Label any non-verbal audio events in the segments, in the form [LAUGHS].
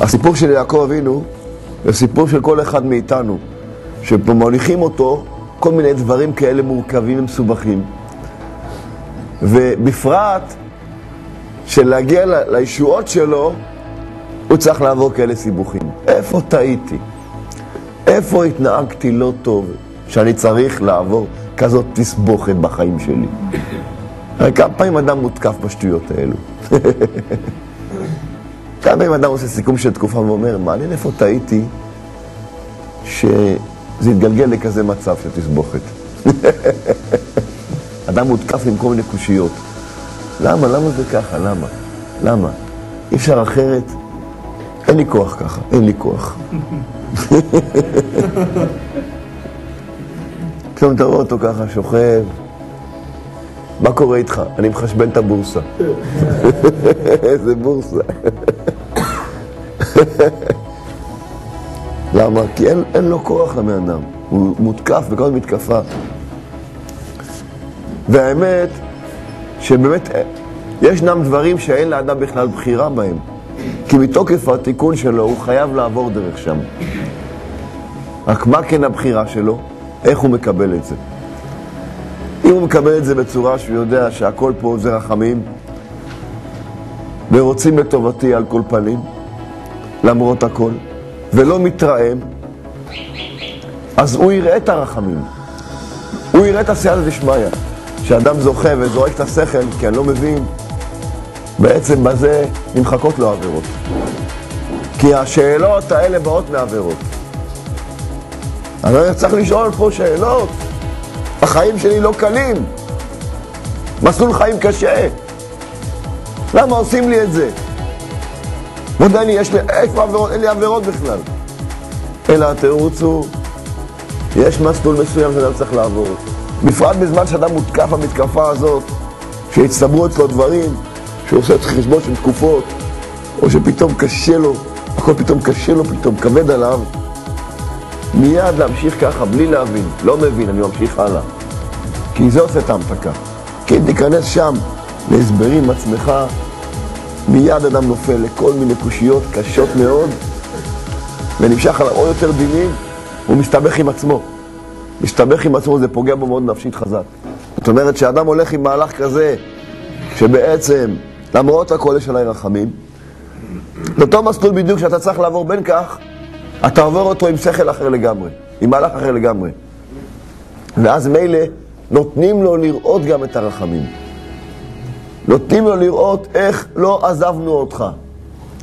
הסיפור של יעקב אבינו זה סיפור של כל אחד מאיתנו, שמוליכים אותו כל מיני דברים כאלה מורכבים ומסובכים. ובפרט שלהגיע לישועות שלו, הוא צריך לעבור כאלה סיבוכים. איפה טעיתי? איפה התנהגתי לא טוב שאני צריך לעבור כזאת תסבוכת בחיים שלי? הרי כמה פעמים אדם מותקף בשטויות האלו? [LAUGHS] כמה פעמים אדם עושה סיכום של תקופה ואומר, מעניין איפה טעיתי שזה יתגלגל לכזה מצב של תסבוכת. [LAUGHS] אדם מותקף עם כל מיני קושיות. למה? למה זה ככה? למה? למה? אי אפשר אחרת? אין לי כוח ככה, אין לי כוח. [LAUGHS] פתאום אתה רואה אותו ככה, שוכב. מה קורה איתך? אני מחשבן את הבורסה. [LAUGHS] איזה בורסה. [LAUGHS] למה? כי אין, אין לו כוח לבן אדם. הוא מותקף בכל מתקפה. והאמת, שבאמת ישנם דברים שאין לאדם בכלל בחירה בהם. כי מתוקף התיקון שלו הוא חייב לעבור דרך שם. רק מה כן הבחירה שלו? איך הוא מקבל את זה? אם הוא מקבל את זה בצורה שהוא יודע שהכל פה זה רחמים ורוצים לטובתי על כל פנים, למרות הכל, ולא מתרעם, אז הוא יראה את הרחמים. הוא יראה את הסייעתא דשמיא. שאדם זוכה וזורק את השכל, כי אני לא מבין, בעצם בזה נמחקות לו עבירות. כי השאלות האלה באות מעבירות. אני צריך לשאול פה שאלות. החיים שלי לא קלים. מסלול חיים קשה. למה עושים לי את זה? מודני, יש לי, איפה עבירות? אין לי עבירות בכלל. אלא התירוץ הוא, יש מסלול מסוים שאדם צריך לעבור. בפרט בזמן שאדם מותקף במתקפה הזאת, שהצטברו אצלו דברים, שהוא עושה את חשבון של תקופות, או שפתאום קשה לו, הכל פתאום קשה לו, פתאום כבד עליו, מיד להמשיך ככה, בלי להבין, לא מבין, אני ממשיך הלאה. כי זה עושה את ההמתקה. כי אם תיכנס שם להסברים עצמך, מיד אדם נופל לכל מיני קושיות קשות מאוד, ונמשך עליו עוד יותר דינים, הוא מסתבך עם עצמו. מסתבך עם עצמו, זה פוגע בו מאוד נפשית חזק. זאת אומרת, כשאדם הולך עם מהלך כזה, שבעצם, למרות הכל יש עליי רחמים, באותו מסלול בדיוק שאתה צריך לעבור בין כך, אתה עובר אותו עם שכל אחר לגמרי, עם מהלך אחר לגמרי. ואז מילא נותנים לו לראות גם את הרחמים. נותנים לו לראות איך לא עזבנו אותך,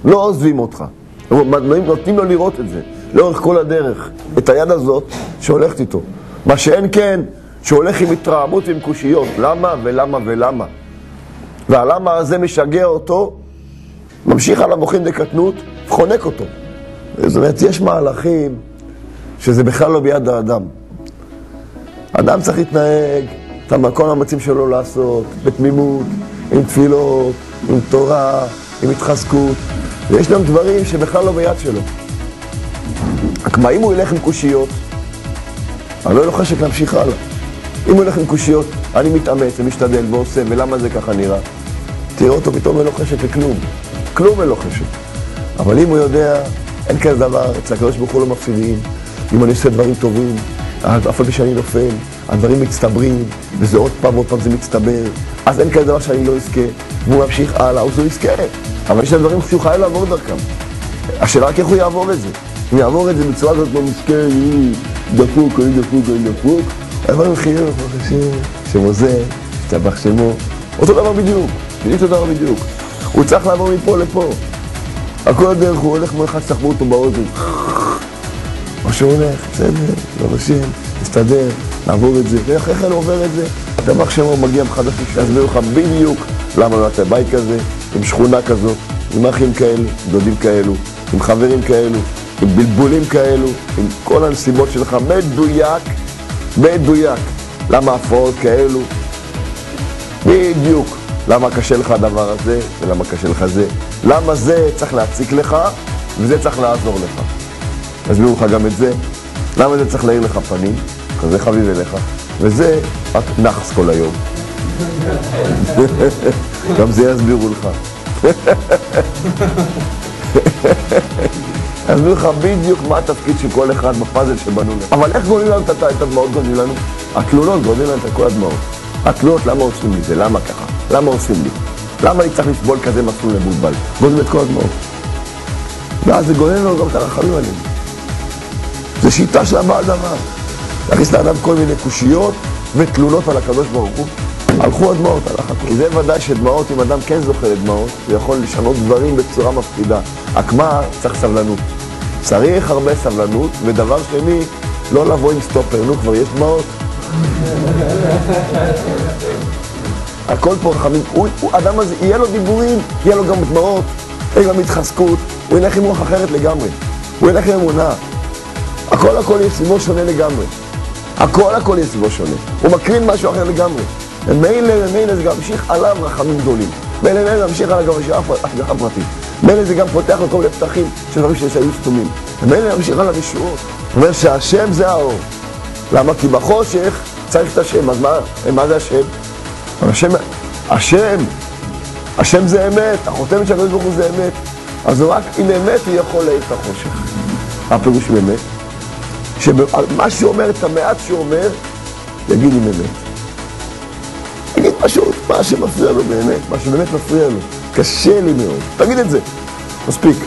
לא עוזבים אותך. נותנים לו לראות את זה, לאורך כל הדרך, את היד הזאת שהולכת איתו. מה שאין כן, שהולך עם התרעמות ועם קושיות. למה ולמה ולמה? והלמה הזה משגע אותו, ממשיך על המוחין דקטנות, וחונק אותו. זאת אומרת, יש מהלכים שזה בכלל לא ביד האדם. אדם צריך להתנהג את כל המאמצים שלו לעשות, בתמימות, עם תפילות, עם תורה, עם התחזקות, ויש גם דברים שבכלל לא ביד שלו. רק מה אם הוא ילך עם קושיות, אני לא יהיה לו חשק להמשיך הלאה. אם הוא הולך עם קושיות, אני מתאמץ ומשתדל ועושה, ולמה זה ככה נראה? תראה אותו, פתאום אין לו חשק לכלום. כלום אין לו חשק. אבל אם הוא יודע, אין כזה דבר, אצל הקדוש ברוך הוא לא מפסידים. אם אני עושה דברים טובים, אף על פי שאני נופל, הדברים מצטברים, וזה עוד פעם, עוד פעם זה מצטבר, אז אין כזה דבר שאני לא אזכה, והוא ממשיך הלאה, אז הוא יזכה. אבל יש דברים שהוא חייב לעבור דרכם. השאלה רק איך הוא יעבור את זה. אם יעבור את זה בצורה כזאת לא מסכן, דפוק, אני דפוק, אני דפוק, אבל הוא חייב, ברוך השם, שמוזה, השתבח שמו, אותו דבר בדיוק, בדיוק אותו דבר בדיוק. הוא צריך לעבור מפה לפה. הכל הדרך, הוא הולך כמו אחד שסחבו אותו באוזן. או שהוא הולך, בסדר, ברוך השם, מסתדר, נעבור את זה. ואיך איך אני עובר את זה? השתבח שמו מגיע מחדש, להסביר לך בדיוק למה לא אתה בית כזה, עם שכונה כזאת, עם אחים כאלו, דודים כאלו, עם חברים כאלו, עם בלבולים כאלו, עם כל הנסיבות שלך, מדויק, מדויק. למה הפרעות כאלו? בדיוק. למה קשה לך הדבר הזה, ולמה קשה לך זה. למה זה צריך להציק לך, וזה צריך לעזור לך. אסבירו לך גם את זה. למה זה צריך להאיר לך פנים, כזה חביב אליך, וזה רק נחס כל היום. גם זה יסבירו לך. יסביר לך בדיוק מה התפקיד של כל אחד בפאזל שבנו להם. אבל איך גונבים לנו את הדמעות גונבים לנו? התלונות גונבים לנו את כל הדמעות. התלונות, למה עושים לי זה? למה ככה? למה עושים לי? למה אני צריך לסבול כזה מסלול מבולבל? גונבים את כל הדמעות. ואז זה גונן לנו גם את הרחמים עלינו. זו שיטה של הבעל דבר. להכניס לאדם כל מיני קושיות ותלונות על הקדוש ברוך הוא. הלכו הדמעות, הלך. כי זה ודאי שדמעות, אם אדם כן זוכה לדמעות, הוא יכול לשנות דברים בצורה מפחידה. רק מה? צריך סבלנות. צריך הרבה סבלנות, ודבר שני, לא לבוא עם סטופר, נו כבר יש דמעות. [LAUGHS] הכל פה רחמים, אדם הזה, יהיה לו דיבורים, יהיה לו גם דמעות, יהיה גם התחזקות, הוא ילך עם רוח אחרת לגמרי, הוא ילך עם אמונה. הכל הכל יהיה סביבו שונה לגמרי. הכל הכל יהיה סביבו שונה. הוא מקרין משהו אחר לגמרי. ומילא, ומילא זה גם ממשיך עליו רחמים גדולים. מילא מילא ממשיך עליו גם השגחה פרטית. מילא זה גם פותח לו כל מיני פתחים של דברים שהיו סתומים. ומילא ממשיך עליו ישועות. זאת אומרת שהשם זה האור. למה? כי בחושך צריך את השם. אז מה, מה זה השם? השם, השם, השם זה אמת, החותמת של הקדוש ברוך הוא זה אמת. אז רק עם אמת הוא יכול להעיף את החושך. הפירוש עם אמת? שמה שהוא אומר, את המעט שהוא אומר, יגיד עם אמת. תגיד פשוט, מה שמפריע לו באמת, מה שבאמת מפריע לו. קשה לי מאוד. תגיד את זה. מספיק.